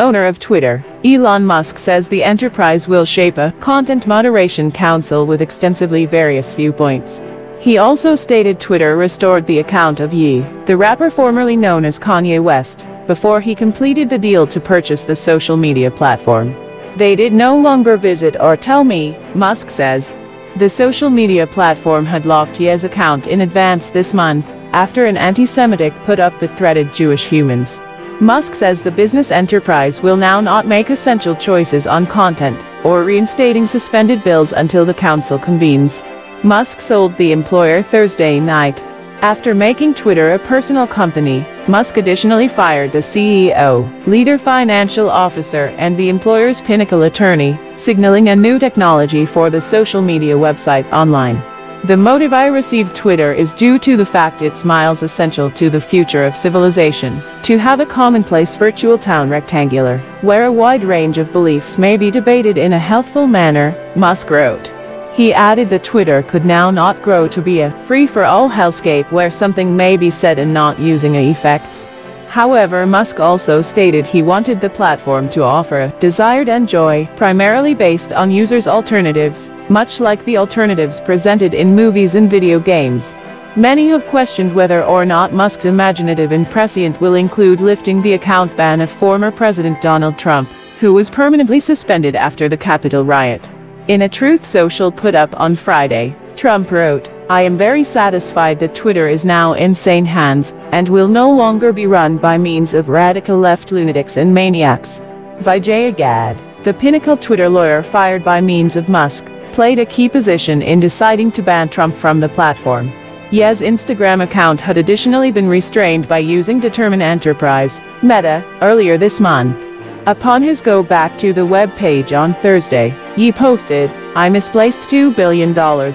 owner of Twitter, Elon Musk says the enterprise will shape a content moderation council with extensively various viewpoints. He also stated Twitter restored the account of Ye, the rapper formerly known as Kanye West, before he completed the deal to purchase the social media platform. They did no longer visit or tell me, Musk says. The social media platform had locked Ye's account in advance this month, after an anti-Semitic put up the threaded Jewish humans. Musk says the business enterprise will now not make essential choices on content, or reinstating suspended bills until the council convenes. Musk sold the employer Thursday night. After making Twitter a personal company, Musk additionally fired the CEO, leader financial officer and the employer's pinnacle attorney, signaling a new technology for the social media website online. The motive I received Twitter is due to the fact it's miles essential to the future of civilization, to have a commonplace virtual town rectangular, where a wide range of beliefs may be debated in a healthful manner, Musk wrote. He added that Twitter could now not grow to be a free-for-all hellscape where something may be said and not using effects. However Musk also stated he wanted the platform to offer desired enjoy, primarily based on users' alternatives, much like the alternatives presented in movies and video games. Many have questioned whether or not Musk's imaginative and prescient will include lifting the account ban of former President Donald Trump, who was permanently suspended after the Capitol riot. In a Truth Social put up on Friday, Trump wrote, I am very satisfied that Twitter is now in sane hands, and will no longer be run by means of radical left lunatics and maniacs. Vijay Gadde, the pinnacle Twitter lawyer fired by means of Musk, played a key position in deciding to ban Trump from the platform. Ye's Instagram account had additionally been restrained by using Determine Enterprise, Meta, earlier this month. Upon his go back to the web page on Thursday, Ye posted, I misplaced $2 billion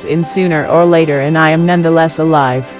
in sooner or later and I am nonetheless alive.